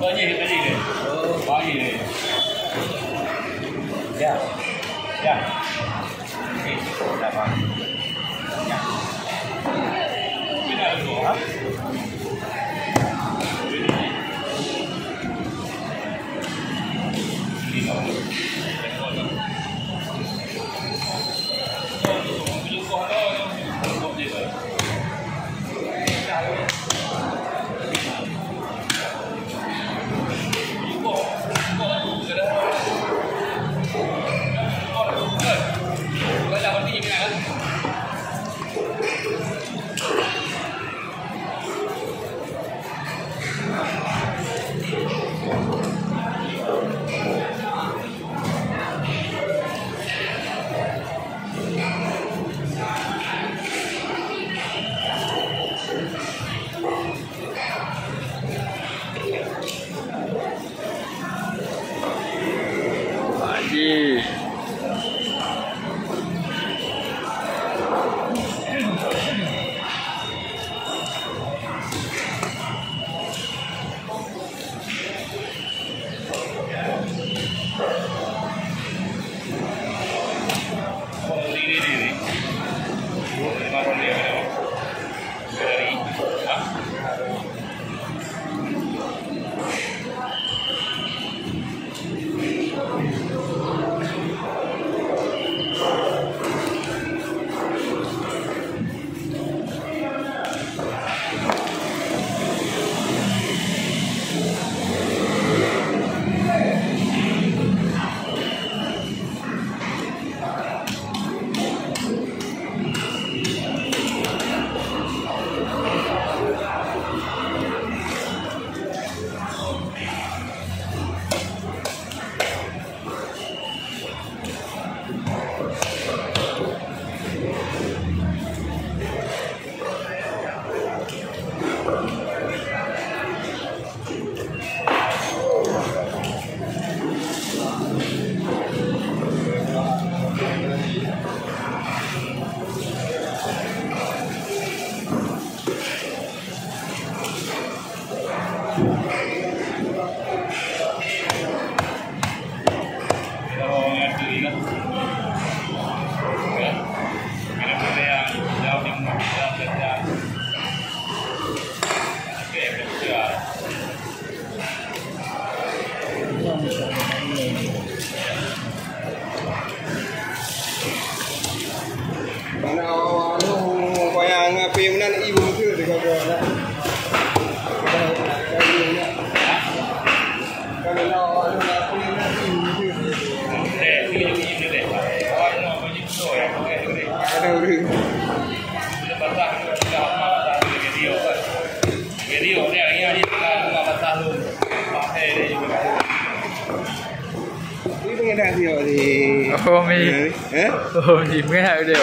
管理的管理的，都管理的，呀呀，对，来吧，进来坐啊。പേയ്മെന്റ് ഈ വീട്ടിൽ എടുക്കാൻ പോകാതെ ഒരു Ôm đi Ôm gì mới hai đều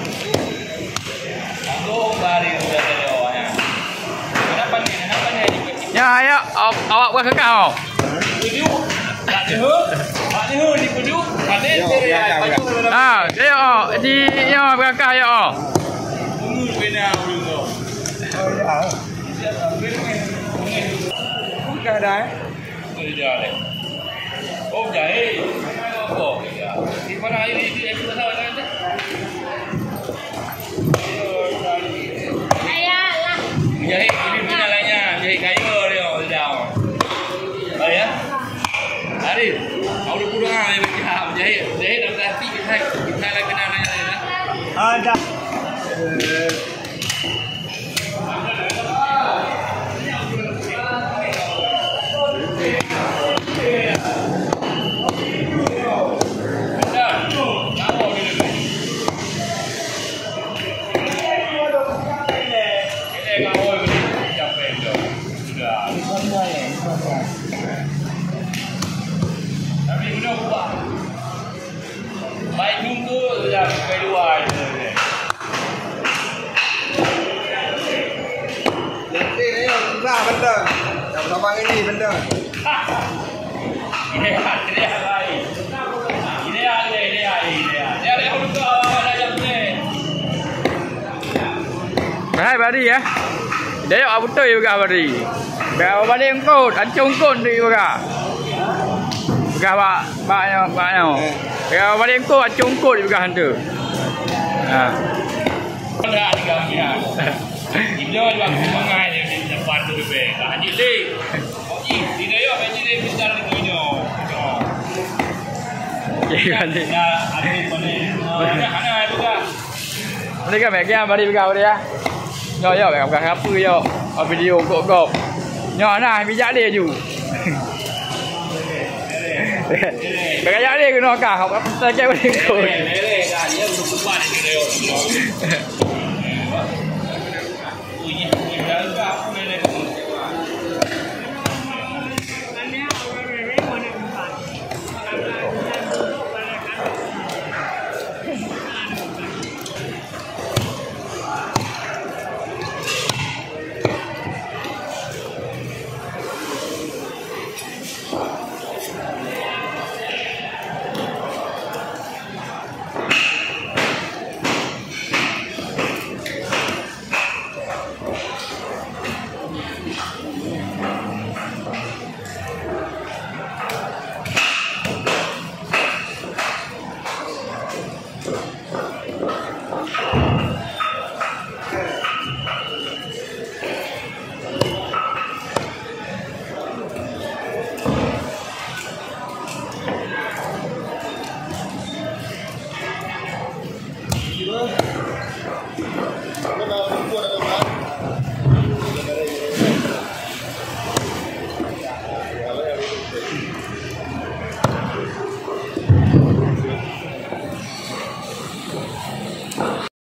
awak bukan kekau. Tujuh. Tak hư. Tak hư di tujuh. Panen dia. Ah, dia oh, di ya bukan kau ya oh. Mungu bina mungu. Bukan dah. Sudah dah. được nào Hey, kau udah kuda ya macam jadi jadi dalam hati kita kita lagi kena nanya ya. Ada. Thank you. guna ubah Baik jumpa Dah sampai luar je Lentik ni Tengah benda Dah bersama dengan ni benda Ha Ha Ha Hai bari ya. Dia apa betul juga bari. Dia bari engkau, ancung kon dia juga. Begah bak bak yang Ya balik engkau bak cungkut begah hantu. Ha. Ada ni kau ni. Dia ada bak mengai dia di depan tu be. Haji Li. Oi, dia yo haji Li besar lagi dia. Ya balik. Ya habis balik. Mana mana begah. Mereka balik begah balik ya. Yo yo begah apa yo. Video kok kok. Nyo nah bijak dia ju. เป็นกระยาดรียกนอกาครับเจับแ่ก้วเียกค